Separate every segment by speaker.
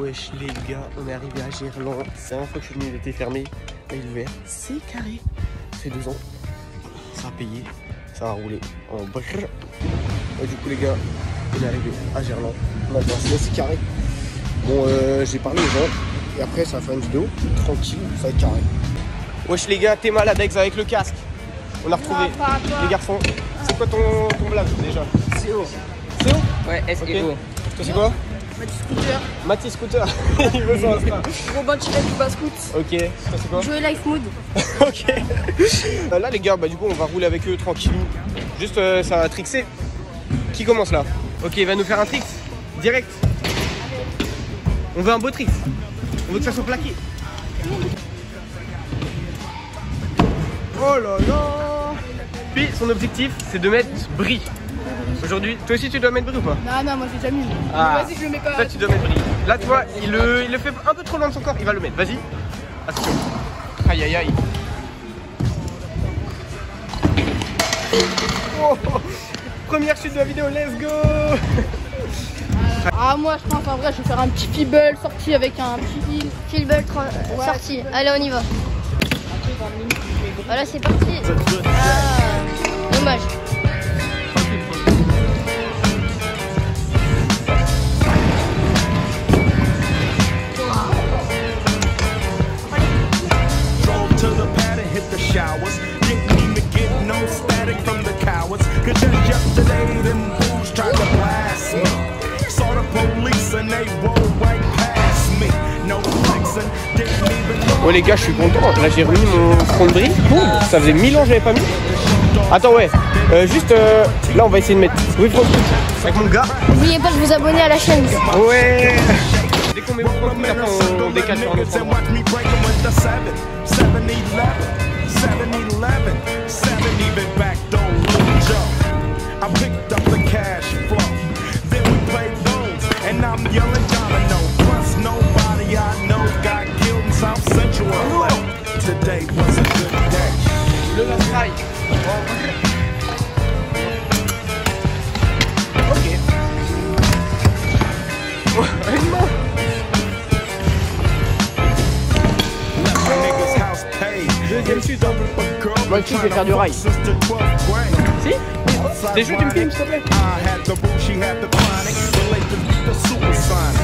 Speaker 1: Wesh les gars, on est arrivé à Gerland. C'est la fois que je suis venu, il était fermé. Là il est ouvert. C'est carré. C'est deux ans. Ça a payé. Ça va rouler en brrr. Et du coup les gars, on est arrivé à Gerland. Maintenant c'est carré. Bon euh, j'ai parlé aux gens. Et après ça va faire une vidéo tranquille, ça va être carré. Wesh les gars, t'es malade avec le casque. On a retrouvé les garçons. C'est quoi ton, ton blague déjà?
Speaker 2: CO.
Speaker 1: C'est
Speaker 2: Ouais, SEO.
Speaker 1: Ok. Toi c'est quoi?
Speaker 3: Mathieu Scooter,
Speaker 1: Mathieu Scooter. il veut son Insta.
Speaker 3: Robin du Bascout,
Speaker 1: Ok. Toi c'est quoi
Speaker 3: Joey Life Mood.
Speaker 1: Ok. Euh, Là les gars, bah du coup on va rouler avec eux tranquillou. Juste euh, ça va trixer. Qui commence là Ok, il va nous faire un trix. Direct. On veut un beau trix. On veut que ça soit plaqué. Oh là là Puis son objectif c'est de mettre bris. Aujourd'hui, toi aussi tu dois mettre bris ou pas
Speaker 3: Non, non, moi j'ai déjà mis.
Speaker 1: Ah.
Speaker 3: Vas-y, je le mets pas.
Speaker 1: Toi tu dois mettre bris. Là tu vois, il le, il le fait un peu trop loin de son corps, il va le mettre. Vas-y. Attention. Aïe aïe aïe. Oh, première chute de la vidéo, let's go
Speaker 3: Ah, moi je pense en vrai, je vais faire un petit feeble sorti avec un petit Ouais.
Speaker 4: sorti. Allez, on y va. Voilà, c'est parti. Ah, dommage.
Speaker 5: Hit the showers. Didn't even get no static from the cowards. Cause just yesterday, them fools tried to blast me. Saw the police and they rolled right past me. No flexing, didn't even know.
Speaker 1: Ouais les gars, je suis content. Là j'ai remis mon front de bris. Boum, ça faisait 1000 ans que j'avais pas mis. Attends ouais, Euh, juste euh, là on va essayer de mettre oui front de avec mon gars.
Speaker 4: N'oubliez pas de vous abonner à la chaîne.
Speaker 1: Ouais. Dès qu'on met mon front de bris, après on, on décale sur un autre
Speaker 5: and
Speaker 1: endroit.
Speaker 5: Watch me break 'em with the 7, 7 11, 7 even back Joe. I picked up the cash flow. Then we played those, and I'm yelling domino. Plus nobody I know got in South Central Today was a good day.
Speaker 1: Moi, je vais faire du rail.
Speaker 5: since the 12th grade.
Speaker 1: Si T'es chaud, tu me filmes s'il te plaît
Speaker 5: I had the boo, she had the chronic. Relate to the supersonic.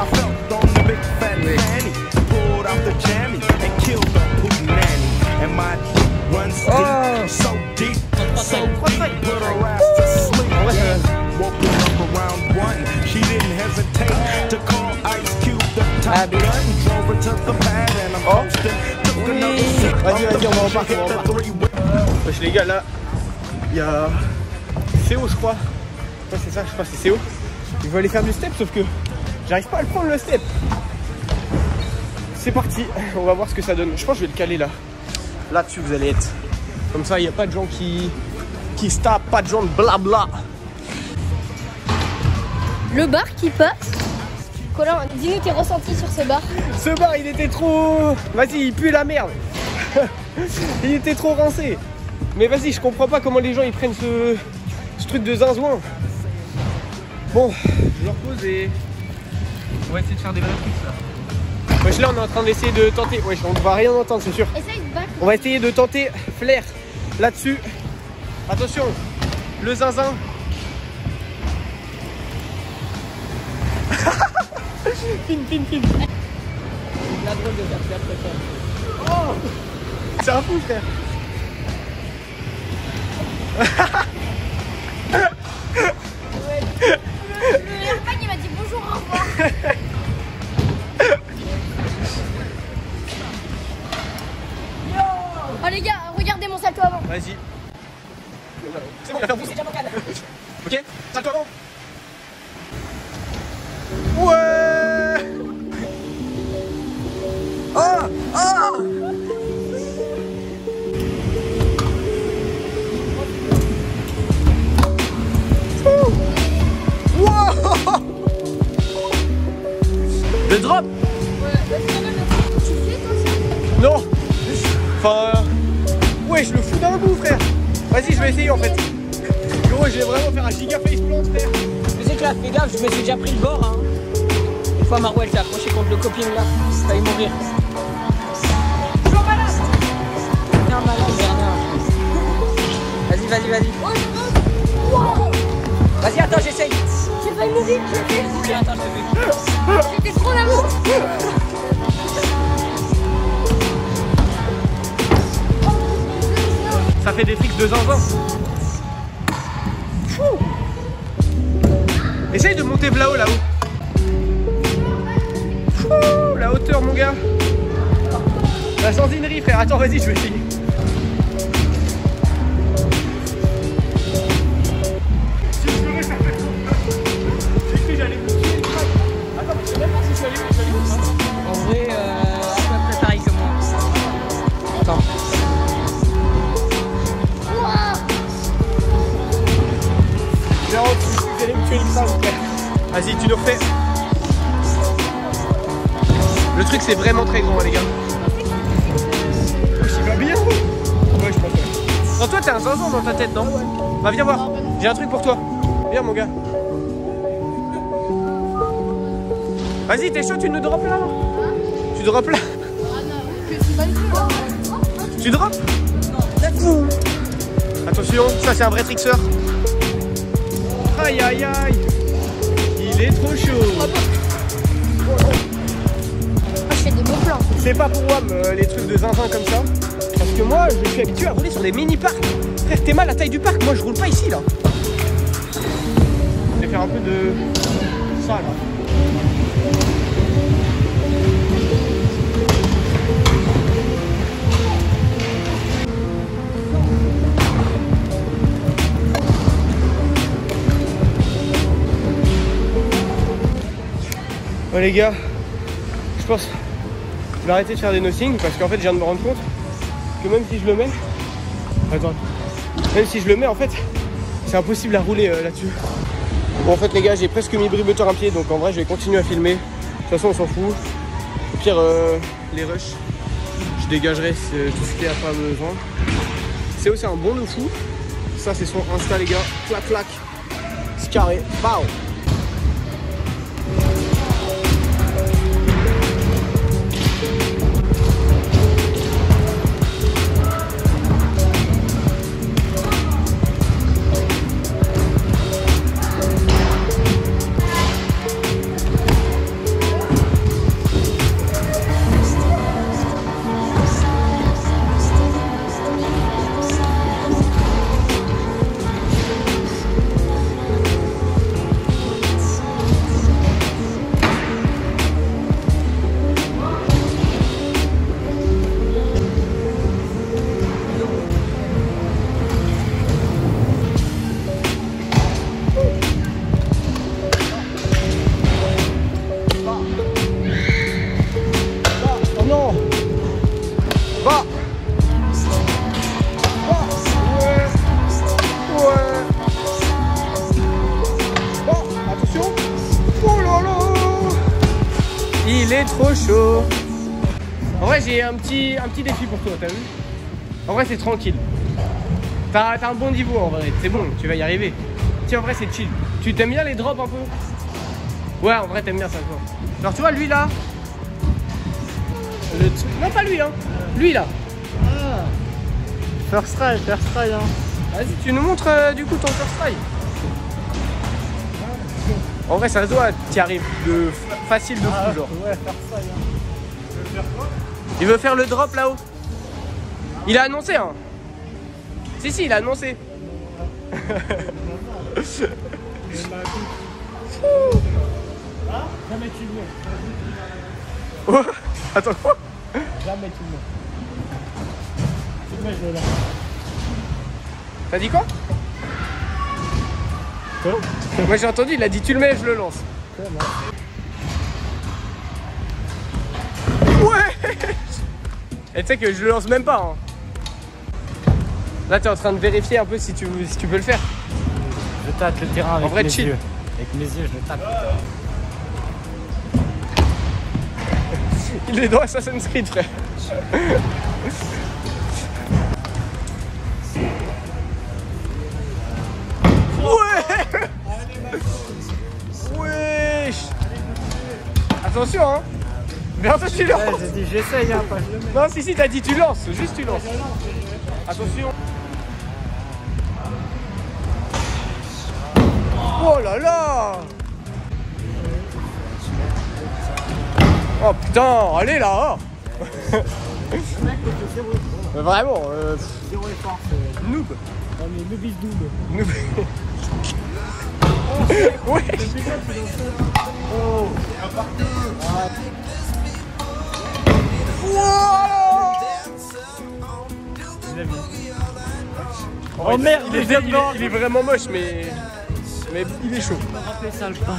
Speaker 5: I felt on the big fat fanny. Pulled out the jammy and killed the poop nanny. And my dick runs deep,
Speaker 1: Oh.
Speaker 5: so deep, so deep. Put her ass to sleep. Woke her up around one. She didn't hesitate to call Ice
Speaker 1: Oh.
Speaker 5: sip
Speaker 1: Vas-y, vas-y, on va en
Speaker 5: bougie,
Speaker 1: partir,
Speaker 5: hit
Speaker 1: on va en
Speaker 5: the three
Speaker 1: Wesh les gars là, il y a CO je crois. C'est ça, je crois que c'est CO. Il veut aller faire du step sauf que j'arrive pas à le prendre le step. C'est parti, on va voir ce que ça donne. Je pense que je vais le caler là. Là-dessus vous allez être. Comme ça il n'y a pas de gens qui, qui se tapent, pas de gens de blabla.
Speaker 4: Le bar qui passe. Colin, dis-nous tes ressentis sur ce bar.
Speaker 1: Ce bar il était trop. Vas-y, il pue la merde. il était trop rincé. Mais vas-y, je comprends pas comment les gens ils prennent ce, ce truc de zinzouin. Bon, je leur pose et. On va essayer de faire des vrais trucs là. Wesh là on est en train d'essayer de tenter. Wesh on ne va rien entendre c'est sûr.
Speaker 4: Essaye de battre.
Speaker 1: On va essayer de tenter flair là-dessus. Attention, le zinzin. fin, fin, fin. Oh C'est un fou frère
Speaker 4: Le
Speaker 1: drop Non Enfin... Ouais, je le fous d'un bout, frère Vas-y, je vais essayer, en fait. Gros, je vais vraiment faire un giga face plant, frère.
Speaker 2: Je sais que là, fais gaffe, je me suis déjà pris le bord. Hein. Une fois Marwell s'est accroché contre le coping là, il failli mourir. Malade Bernard. Vas-y, vas-y, vas-y. Vas-y, attends, j'essaye.
Speaker 1: Ça fait des tricks de zinzin. Essaye de monter là-haut, là-haut. Fou, la hauteur, mon gars. La sandinerie, frère. Attends, vas-y, je vais essayer. Vas-y, tu nous refais. Le truc, c'est vraiment très grand, les gars. Il va bien Ouais, je pense. Non, toi, t'es un zinzin dans ta tête, non Bah, viens voir. J'ai un truc pour toi. Viens, mon gars. Vas-y, t'es chaud, tu nous drops là, là Tu drops là Tu drops Attention, ça c'est un vrai trickseur. Aïe aïe aïe Il est trop chaud
Speaker 4: Ah, je fais des beaux plans.
Speaker 1: C'est pas pour moi les trucs de zinzin comme ça. Parce que moi je suis habitué à rouler sur des mini-parcs. Frère, t'es mal à la taille du parc, moi je roule pas ici là. Je vais faire un peu de ça là. Bon les gars, je pense je vais arrêter de faire des nothing parce qu'en fait je viens de me rendre compte que même si je le mets, attends, même si je le mets en fait, c'est impossible à rouler euh, là-dessus. Bon en fait les gars, j'ai presque mis Bribeteur un pied donc en vrai je vais continuer à filmer. De toute façon on s'en fout. Au pire euh, les rushs, je dégagerai tout ce qu'il y a pas besoin. C'est aussi un bon de fou. Ça c'est son Insta les gars. Clac clac. C'est carré. En vrai, j'ai un petit, un petit défi pour toi, t'as vu En vrai, c'est tranquille. T'as un bon niveau en vrai, c'est bon, tu vas y arriver. Tiens, en vrai, c'est chill. Tu t'aimes bien les drops un peu Ouais, en vrai, t'aimes bien ça, quoi. Genre, tu vois, lui là, le Non, pas lui, hein. Lui, là.
Speaker 6: First try, first try, hein.
Speaker 1: Vas-y, tu nous montres euh, du coup ton first try. En vrai, ça se doit, t'y arrives de fa- facile de fou, genre.
Speaker 6: Ouais, first try, hein.
Speaker 1: Il veut faire le drop là-haut. Il a annoncé, hein. Si, si, il a annoncé.
Speaker 6: Jamais tu.
Speaker 1: Oh, Attends, quoi
Speaker 6: Jamais tu. Tu l'ai là.
Speaker 1: T'as dit quoi Moi j'ai entendu, il a dit tu le mets, je le lance. Et tu sais que je le lance même pas. hein. Là t'es en train de vérifier un peu si tu, si tu peux le faire.
Speaker 6: Je tâte le terrain avec
Speaker 1: vrai,
Speaker 6: mes
Speaker 1: chill.
Speaker 6: yeux. Avec mes yeux, je le tâte.
Speaker 1: Il est dans Assassin's Creed frère. Ouais Wesh Attention, hein. Mais attention, tu lances.
Speaker 6: j'ai dit j'essaye, hein, pas je le mets.
Speaker 1: Non, si, si, t'as dit tu lances. Juste tu lances. Attention. Oh là là Oh putain, allez là hein. Mais Vraiment, euh,
Speaker 6: Zéro effort.
Speaker 1: noob.
Speaker 6: On est le bis double.
Speaker 1: Noob. Ouais.
Speaker 6: Oh
Speaker 1: Oh
Speaker 6: merde,
Speaker 1: il est, il, est, il est vraiment moche, mais, mais il est chaud.
Speaker 6: Rappelez ça le pas.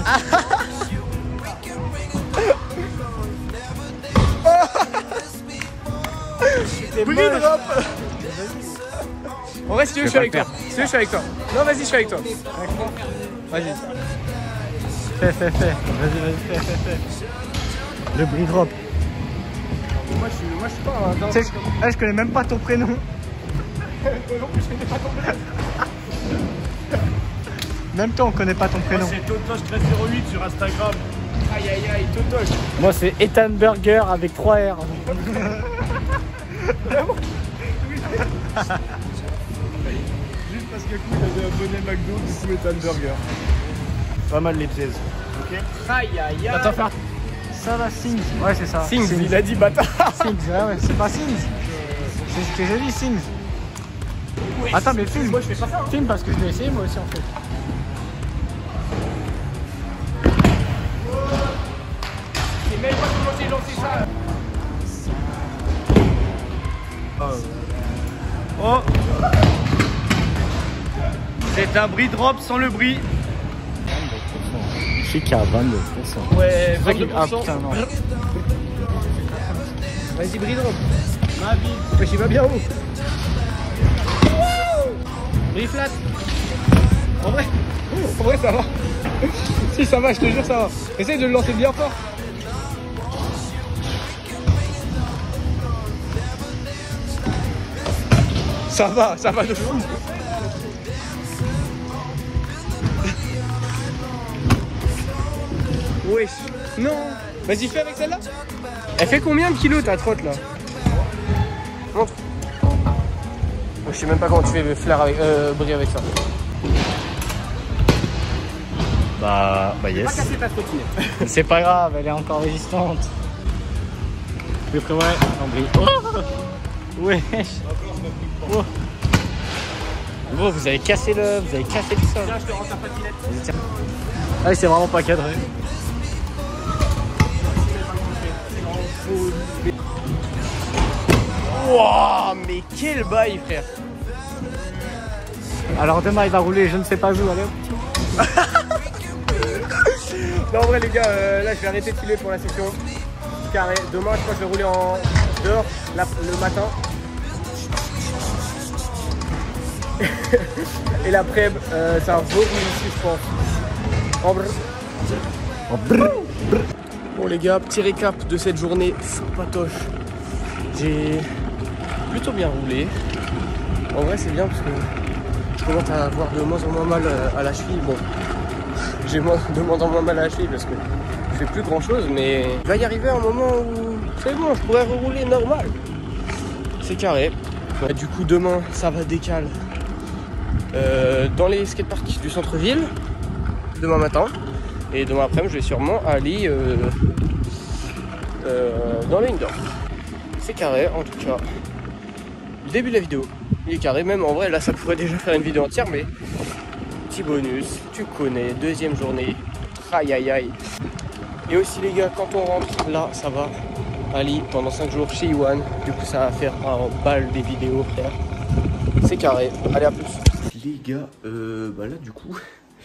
Speaker 1: Bris drop En vrai, si tu veux, je suis avec toi. Si tu veux, je suis avec toi. Non, vas-y, je suis avec toi. Vas-y.
Speaker 6: Fais, fais, fais. Vas-y, vas-y, fais, fais, fais. Le bris drop.
Speaker 1: Moi, je suis, moi, je suis pas un
Speaker 6: Tu sais, je, ah, je connais même pas ton prénom. Même toi, on connaît pas ton prénom.
Speaker 7: C'est Totoche 1308 sur Instagram.
Speaker 1: Aïe, aïe, aïe, Totoche.
Speaker 6: Moi, c'est Ethan Burger avec 3 R.
Speaker 7: Juste parce que coup, il avait un bonnet McDo, du coup, Ethan Burger. Pas mal les pièces. Ok
Speaker 1: Aïe, aïe, aïe.
Speaker 6: Attends, faire. Ça va, Sings. Ouais, c'est ça.
Speaker 1: Sings, il a dit bâtard.
Speaker 6: Sings, ouais, ouais, c'est pas Sings. C'est ce que j'ai dit, Sings. Attends, mais filme.
Speaker 1: Moi, je fais pas ça. hein.
Speaker 6: Filme parce que je l'ai essayé moi aussi en fait.
Speaker 1: C'est même pas comment j'ai lancé ça.
Speaker 7: Oh C'est un bris drop sans le bris.
Speaker 6: Chica, 22%.
Speaker 1: Ouais,
Speaker 6: Ah
Speaker 1: 22%.
Speaker 6: putain, non.
Speaker 1: Vas-y, bris drop. Ma vie. Mais je pas bien où Bris flat. En vrai, en vrai, ça va. si, ça va, je te jure, ça va. Essaye de le lancer bien fort. Ça va, ça va de fou. Wesh. Non. Vas-y, fais avec celle-là. Elle fait combien de kilos ta trotte là Montre. Oh, je sais même pas comment tu fais flair avec, euh, bris avec ça.
Speaker 6: Bah, bah yes. C'est pas grave, elle est encore résistante. Oui, frère, ouais, on brille. Oh Wesh. Oh. Gros, vous avez cassé le, vous avez cassé le sol.
Speaker 1: Tiens, je te rends ta patinette.
Speaker 6: Ah, c'est vraiment pas cadré.
Speaker 1: Wouah, mais quel bail, frère.
Speaker 6: Alors demain, il va rouler, je ne sais pas où. Allez.
Speaker 1: Non, en vrai, les gars, euh, là, je vais arrêter de filer pour la session. Carré. Demain, je crois que je vais rouler en dehors la- le matin. Et l'après-midi, euh, ça va rouler ici, je pense. En brr. Bon, les gars, petit récap de cette journée sympatoche. J'ai plutôt bien roulé. En vrai, c'est bien parce que je commence à avoir de moins en moins mal euh, à la cheville. Bon, j'ai de moins en moins mal à la cheville parce que je fais plus grand chose, mais il va y arriver un moment où c'est bon, je pourrais rouler normal. C'est carré. Ouais, du coup, demain, ça va décaler euh, dans les skateparks du centre-ville, demain matin. Et demain après, je vais sûrement aller euh, dans les indoors. C'est carré, en tout cas. Début de la vidéo, il est carré. Même en vrai, là, ça pourrait déjà faire une vidéo entière, mais petit bonus, tu connais, deuxième journée, aïe aïe aïe. Et aussi les gars, quand on rentre, là ça va aller pendant 5 jours chez Iwan, du coup ça va faire un bal des vidéos frère. C'est carré, allez à plus. Les gars, euh, bah là du coup,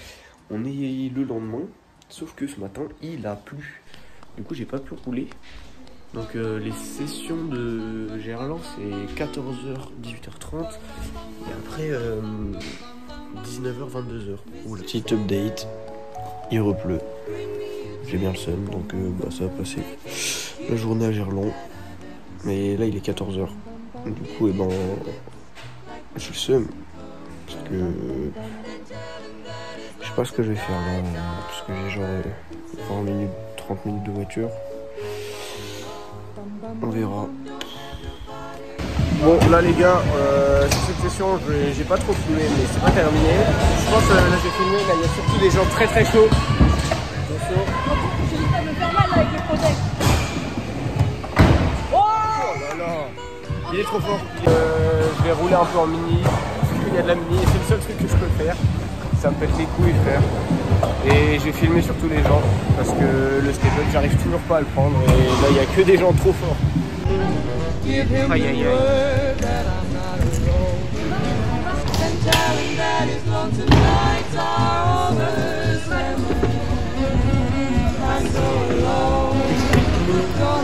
Speaker 1: on est le lendemain, sauf que ce matin il a plu. Du coup j'ai pas pu rouler. Donc euh, les sessions de Gerland c'est 14h, 18h30 et après euh, 19h, 22h. Oula. Petit update, il repleut. J'ai bien le seum, donc euh, bah, ça va passer la journée à Gerland. Mais là, il est 14h. Du coup, eh ben, j'ai le seum. Parce que je sais pas ce que je vais faire là. Parce que j'ai genre euh, 20 minutes, 30 minutes de voiture. On verra. Bon là les gars, euh, cette session j'ai pas trop filmé mais c'est pas terminé. Je pense que là j'ai filmé, là il y a surtout des gens très très chauds. Il est trop fort. Euh, je vais rouler un peu en mini. Il y a de la mini et c'est le seul truc que je peux faire. Ça me pète les couilles frère. Et je vais filmer surtout les gens parce que le skateboard j'arrive toujours pas à le prendre et là il y a que des gens trop forts. Aïe aïe aïe.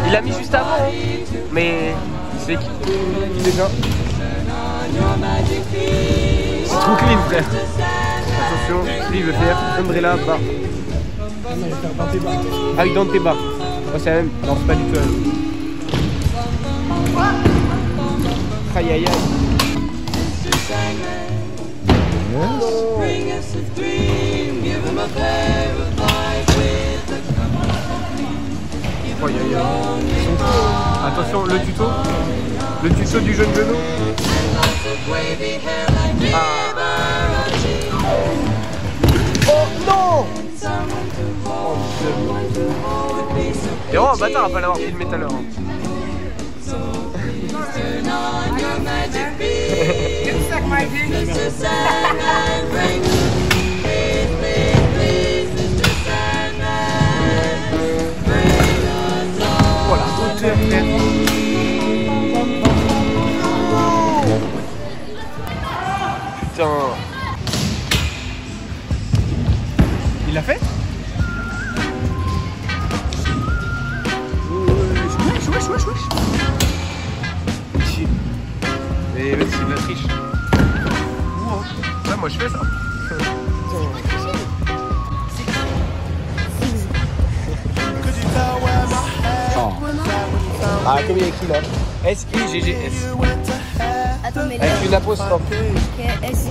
Speaker 1: Il l'a mis juste avant, hein. mais c'est qui déjà C'est trop clean frère. Attention, lui il veut faire Umbrella bas. Ah oui, bas. Oh, c'est même. Non, c'est pas du tout la. Aïe aïe aïe. Aïe aïe aïe. Attention, le tuto. Le tuto du jeune genou. Ah. Non Oh un bâtard à pas l'avoir filmé tout à l'heure. hein. Voilà, Putain. L'a fait Wesh, wesh, wesh, wesh. Vas-y, c'est de la triche. Wow. Ouais, moi je fais ça. Ah, comme il est écrit là. S-I-G-G-S.
Speaker 4: Attends, mais
Speaker 1: Avec une apostrophe.
Speaker 4: S-I.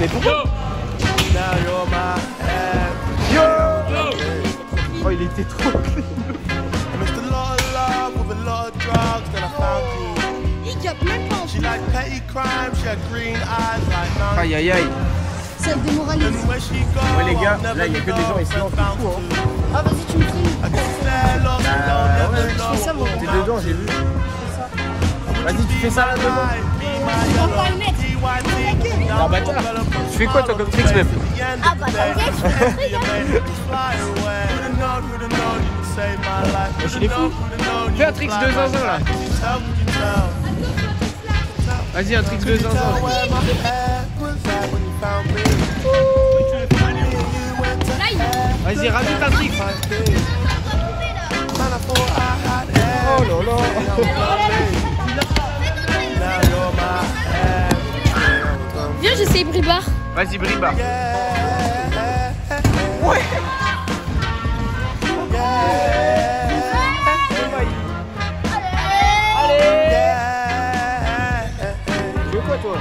Speaker 1: Mais pourquoi Yo Oh, il était trop clean.
Speaker 4: Il capte même pas en
Speaker 8: She liked petty crime, she had green eyes like none.
Speaker 1: Aïe aïe aïe.
Speaker 4: Ça démoralise.
Speaker 1: Ouais, les gars,
Speaker 8: I'll
Speaker 1: là, il y a que des gens ici,
Speaker 8: found
Speaker 1: tout, hein.
Speaker 4: Ah, vas-y, tu me filmes.
Speaker 1: Bah, ouais, je
Speaker 4: fais ça, moi.
Speaker 8: what
Speaker 1: T'es dedans, j'ai vu. Vas-y, tu fais ça là devant.
Speaker 4: On va pas le mettre.
Speaker 1: Ah, bâtard. Tu fais quoi toi comme tricks même
Speaker 4: Ah, bah, je truc, hein.
Speaker 1: Wesh, il est fou. Fais un tricks de zinzin là. Vas-y, un tricks de zinzin. Vas-y, rajoute un trick. Oh là là.
Speaker 4: Viens, j'essaye Bribard.
Speaker 1: Vas-y, Briba. Tu veux quoi toi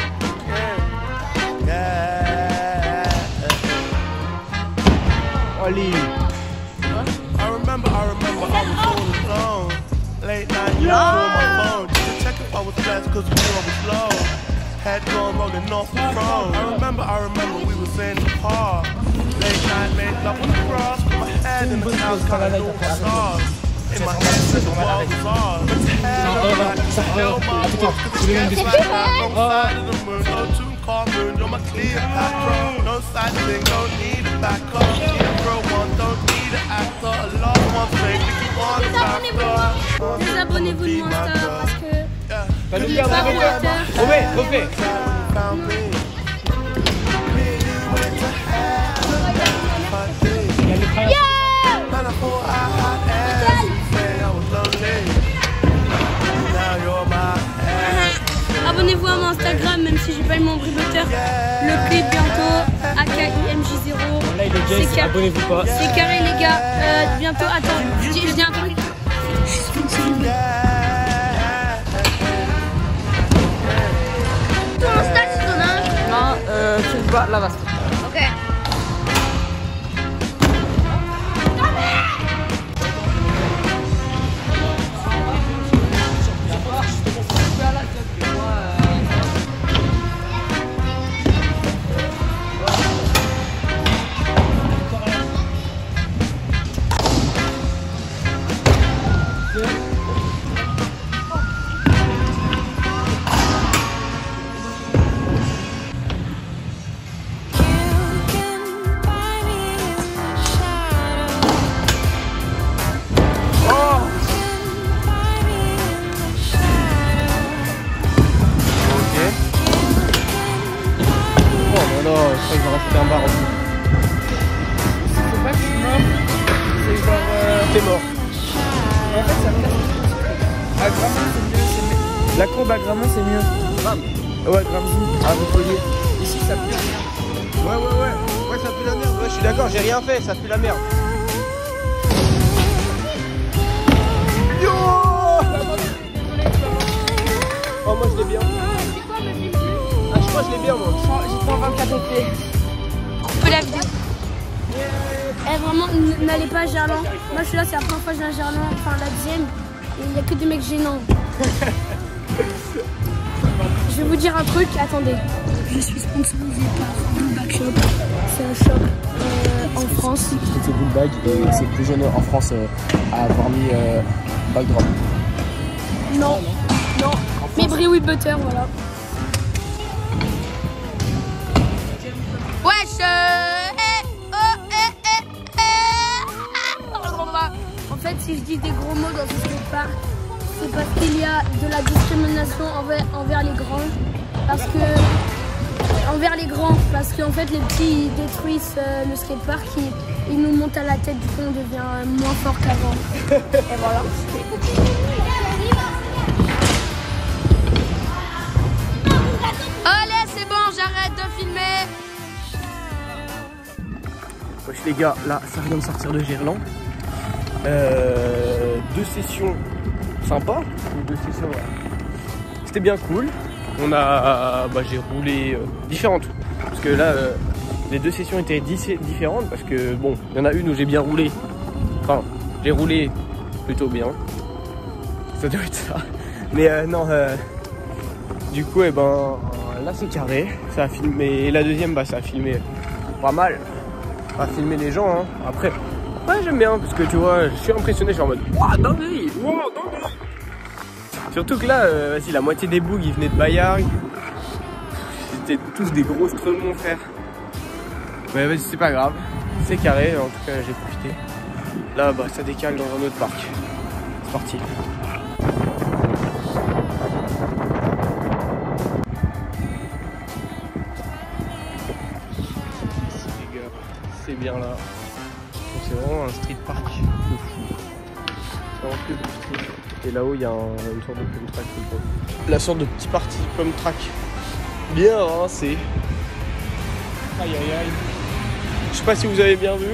Speaker 1: Allez.
Speaker 8: I remember, I remember I was all alone. Late night, you called my phone just to check if I was blessed cause you knew I was low. Head gone rolling off the throne. I remember, I remember we was in the park. Late night, made love on the grass. Put my head in the house, kinda knew the stars. In my head, said the world was ours. But hell, hell, my walk, cause it's getting back on the oh, oh. side of the moon. No tune, car moon, you're my Cleopatra. No side thing, don't need a backup. Need a real one, don't need an actor. A lot one thing, we can want a factor.
Speaker 4: Désabonnez-vous de mon Insta parce que pas.
Speaker 1: Refais, refais.
Speaker 4: Abonnez-vous à mon Instagram, même si j'ai pas eu mon briboteur. Le clip bientôt, AKIMJ0.
Speaker 2: Là, il est abonnez-vous pas.
Speaker 4: C'est carré, les gars. Euh, bientôt, attends, je dis, je dis un
Speaker 7: Ouais,
Speaker 1: ouais, ouais. Ouais, ça pue la merde. Ouais, je suis d'accord, j'ai rien fait, ça pue la merde. Yo Oh, moi, je l'ai bien. Ah, je crois que je l'ai bien, moi.
Speaker 3: J'étais en 24 pieds.
Speaker 4: Coupe la vidéo. Eh, vraiment, n'allez pas à Gerland. Moi, je suis là, c'est la première fois que je viens à Gerland, enfin la deuxième. Il n'y a que des mecs gênants. je vais vous dire un truc, attendez. Je suis sponsorisé par Bullback Shop. C'est un shop euh, en France.
Speaker 1: C'est Bullbag et c'est le plus jeune en France euh, à avoir mis euh, backdrop.
Speaker 4: Non, non. Mais Brie Butter, voilà. Wesh euh, eh, oh, eh, eh, eh. En fait, si je dis des gros mots dans ce skatepark, c'est parce qu'il y a de la discrimination envers, envers les grands. Parce que. Envers les grands, parce qu'en fait, les petits ils détruisent euh, le skatepark, ils, ils nous montent à la tête, du coup, on devient moins fort qu'avant. Et voilà. Allez, c'est bon, j'arrête de filmer.
Speaker 1: Wesh les gars, là ça vient de sortir de Gerland. Euh, deux sessions sympas. ou Deux sessions, ouais. C'était bien cool. On a, bah, j'ai roulé euh, différentes. Parce que là, euh, les deux sessions étaient différentes parce que bon, il y en a une où j'ai bien roulé. Enfin, j'ai roulé plutôt bien. Ça doit être ça. Mais euh, non, du coup, eh ben, là c'est carré. Ça a filmé. Et la deuxième, bah, ça a filmé pas mal à filmer les gens. hein. Après, ouais, j'aime bien parce que tu vois, je suis impressionné. Je suis en mode, waouh, dinguerie. Surtout que là, euh, vas-y, la moitié des bougs ils venaient de Bayard. C'était tous des gros de mon frère. Mais vas-y, c'est pas grave, c'est carré. En tout cas, j'ai profité. Là, bah, ça décale dans un autre parc. C'est parti. c'est bien là. C'est vraiment un street park. Et là-haut, il y a un- une sorte de pump track. La sorte de petit parti pump track. Bien rincé. Aïe aïe aïe. Je sais pas si vous avez bien vu.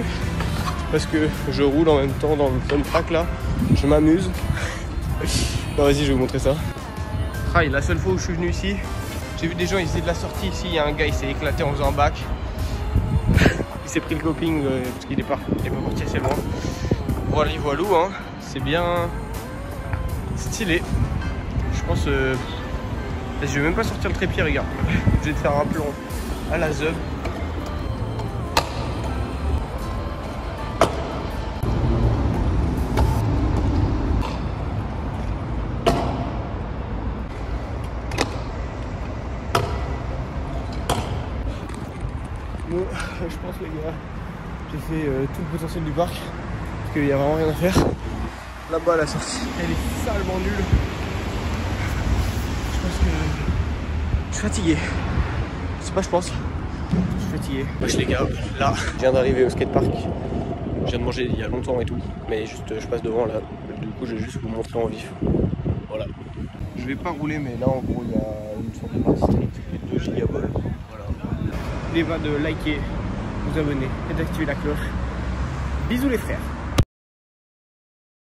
Speaker 1: Parce que je roule en même temps dans le pump track là. Je m'amuse. vas-y, je vais vous montrer ça. Et la seule fois où je suis venu ici, j'ai vu des gens, ils faisaient de la sortie ici. Il y a un gars, il s'est éclaté en faisant un bac. il s'est pris le coping euh, parce qu'il est pas, il est pas parti assez loin. Voilà, voilou, hein. C'est bien stylé. Je pense. euh, Je vais même pas sortir le trépied, regarde. Je vais faire un plan à la zeub. Bon, je pense les gars, j'ai fait euh, tout le potentiel du parc. Parce qu'il n'y a vraiment rien à faire. Là-bas la sortie, elle est salement nulle. Je pense que je suis fatigué. C'est pas je pense. Je suis fatigué. Wesh les gars, là, je viens d'arriver au skatepark. Je viens de manger il y a longtemps et tout. Mais juste je passe devant là. Du coup je vais juste vous montrer en vif. Voilà. Je vais pas rouler mais là en gros il y a une sorte de partie street et 2 gigaballs. Voilà. N'oubliez pas de liker, vous abonner et d'activer la cloche. Bisous les frères